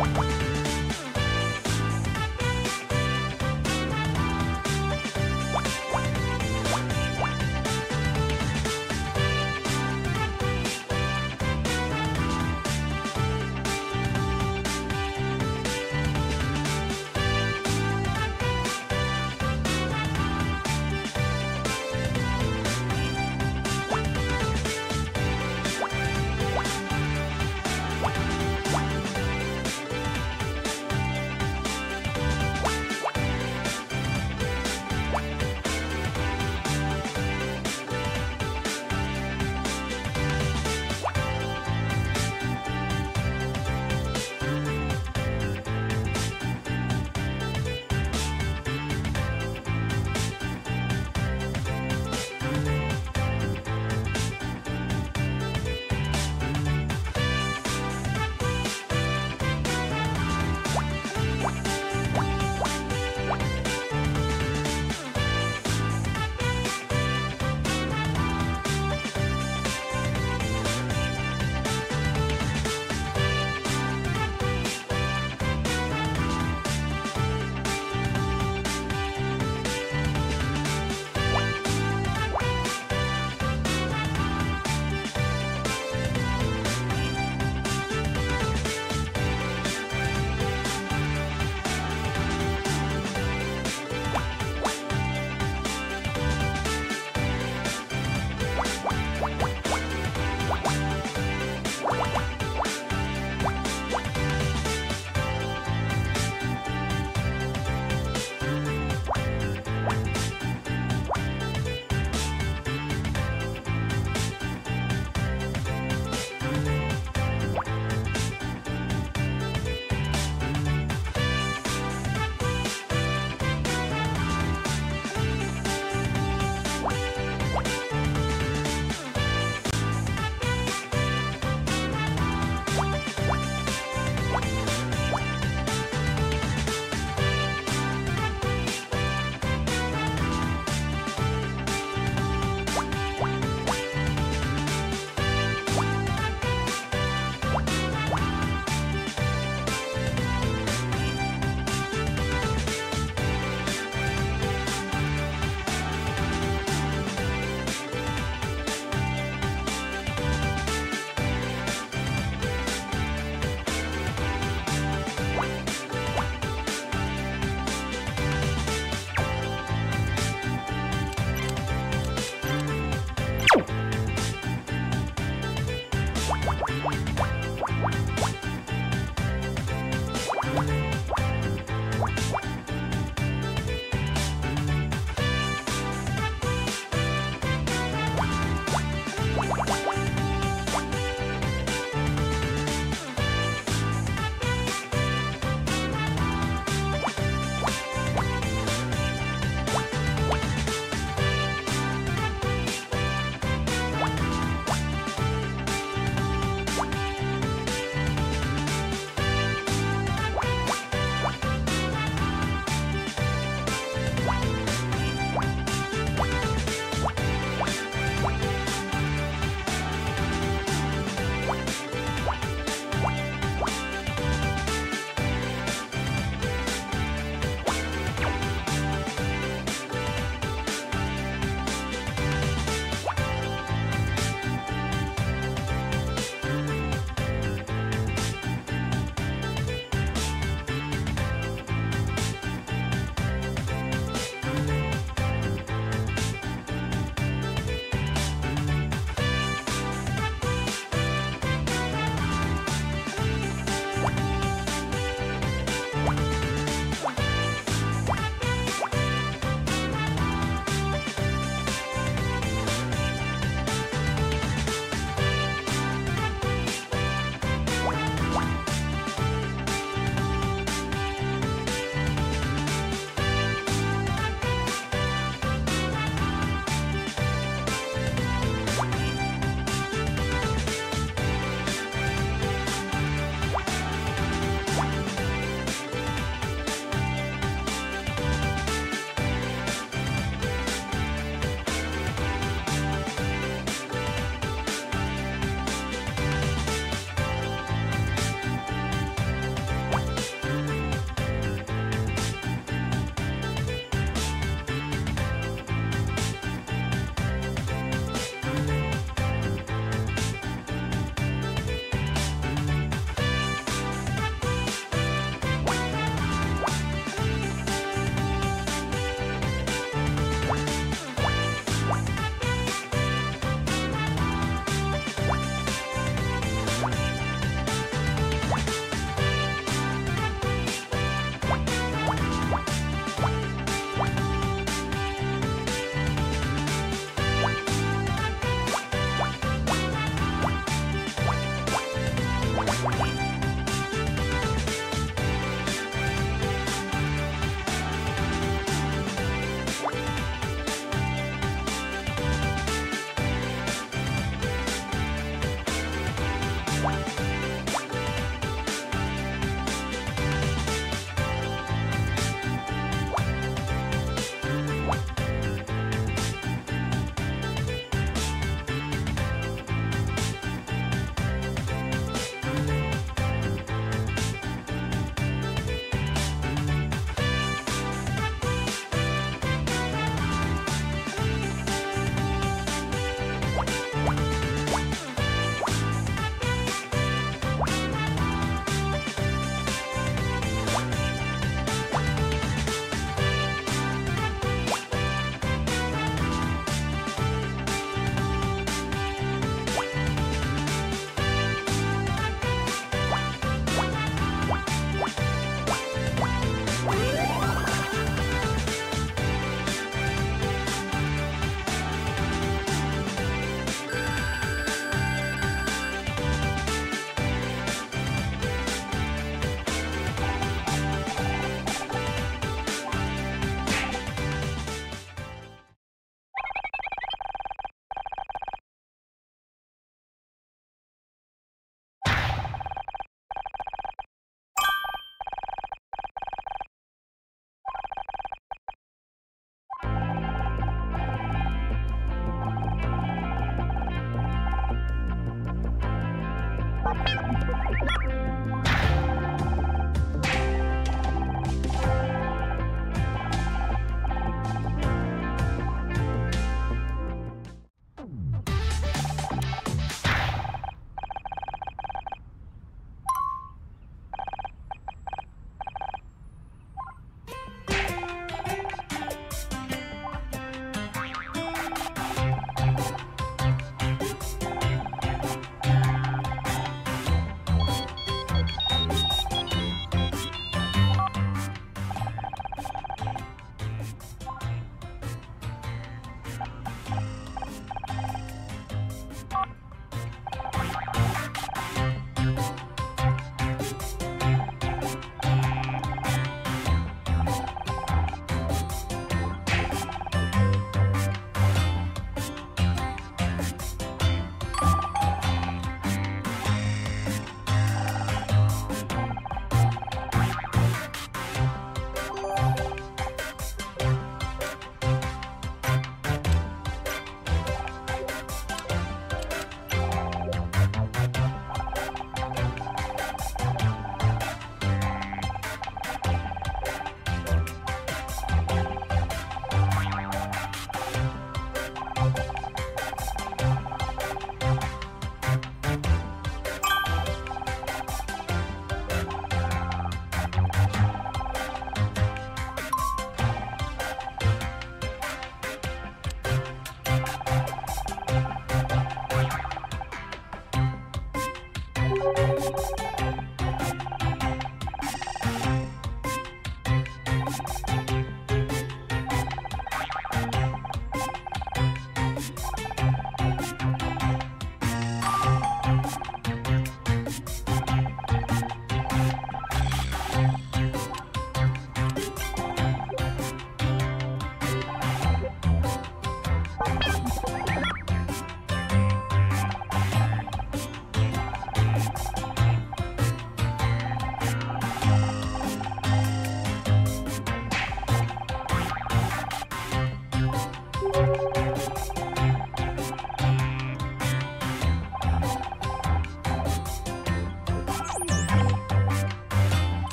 Bye.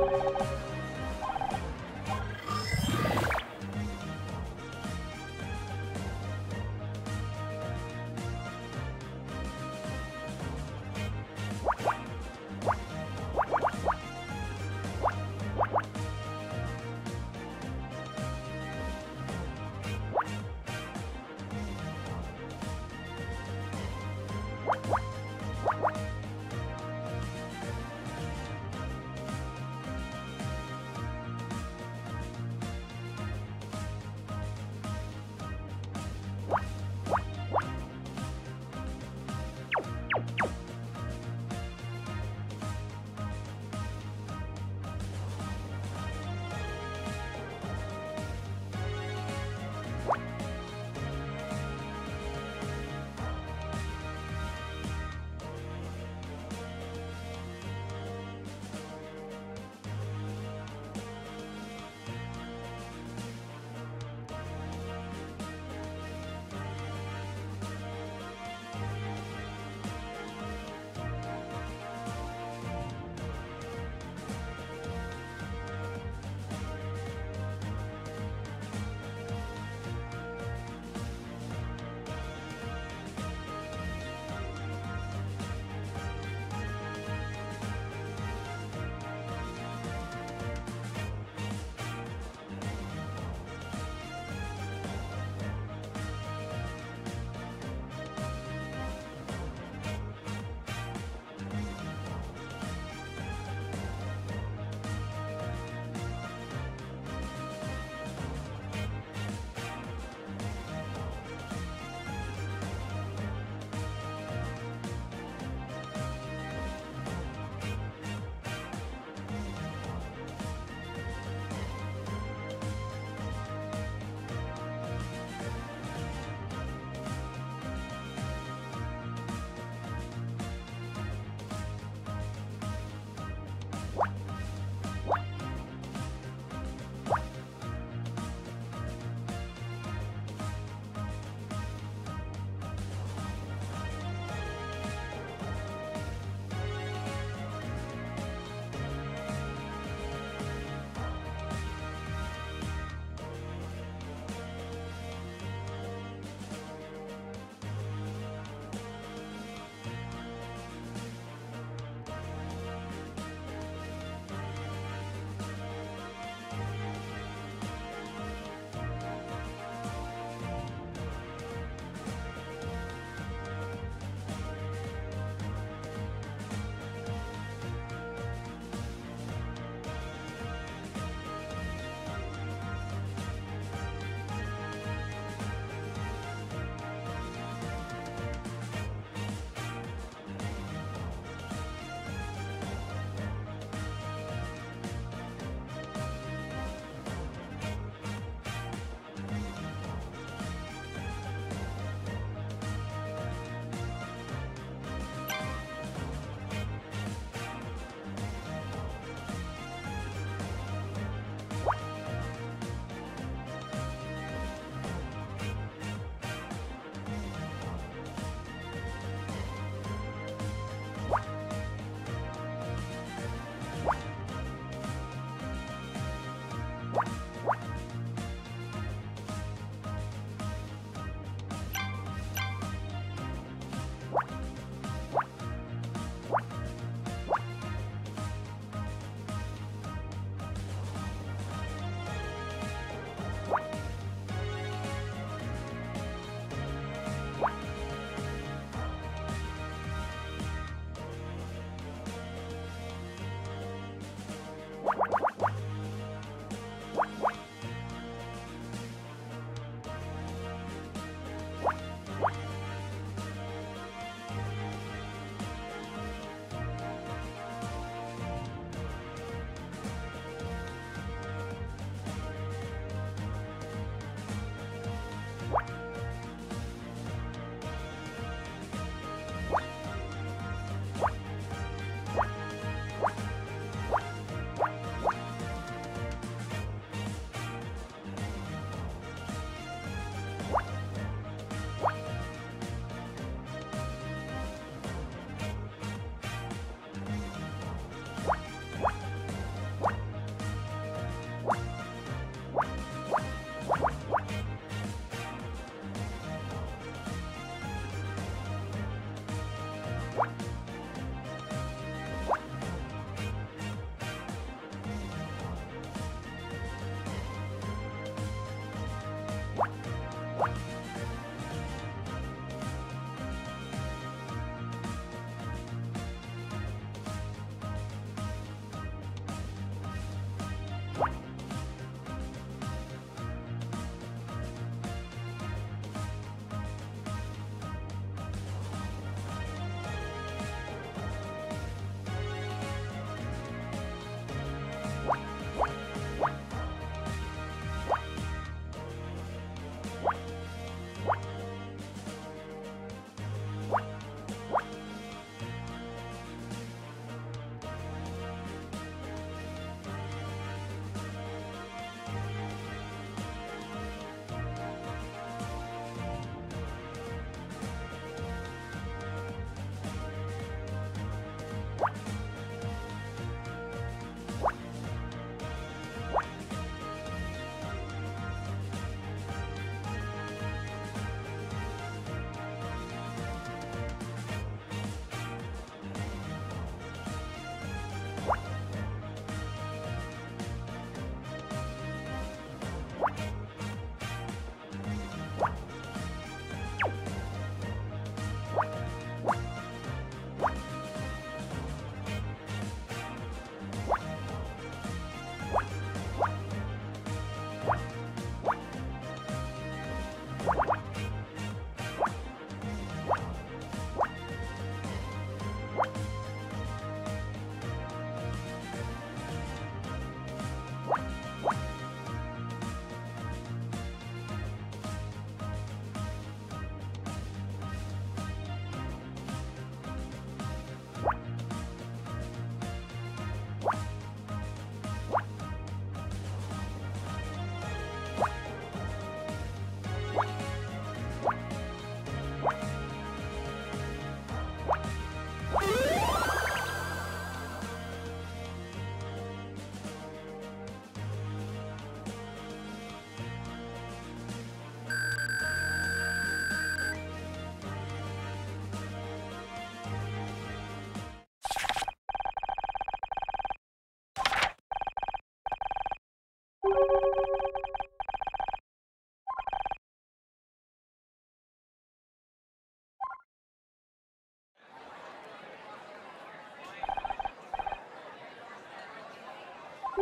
you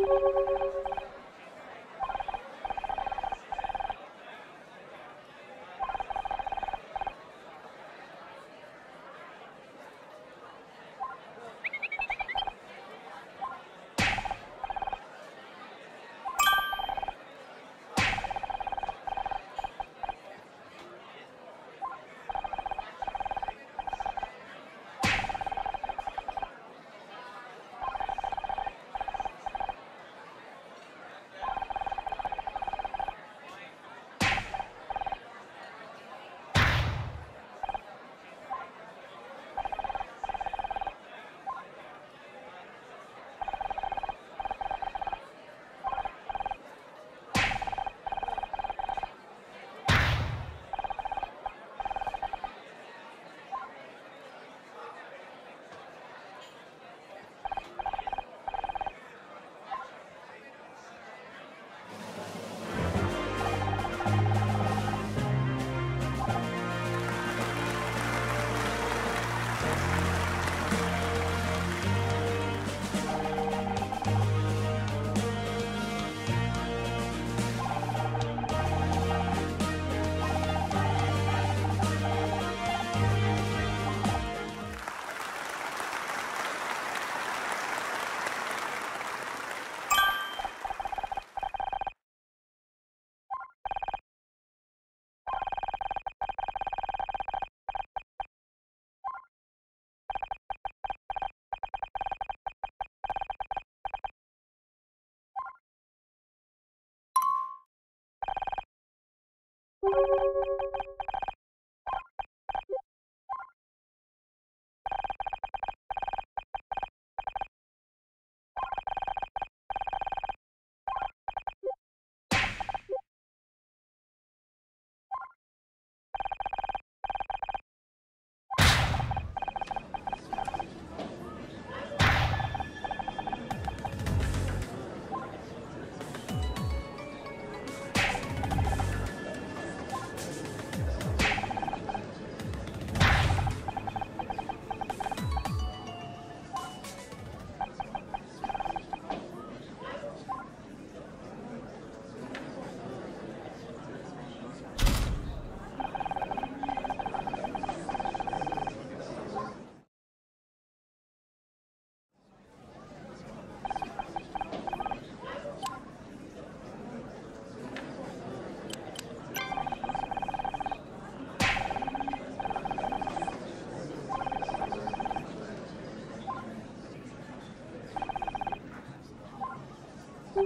Thank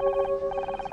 You.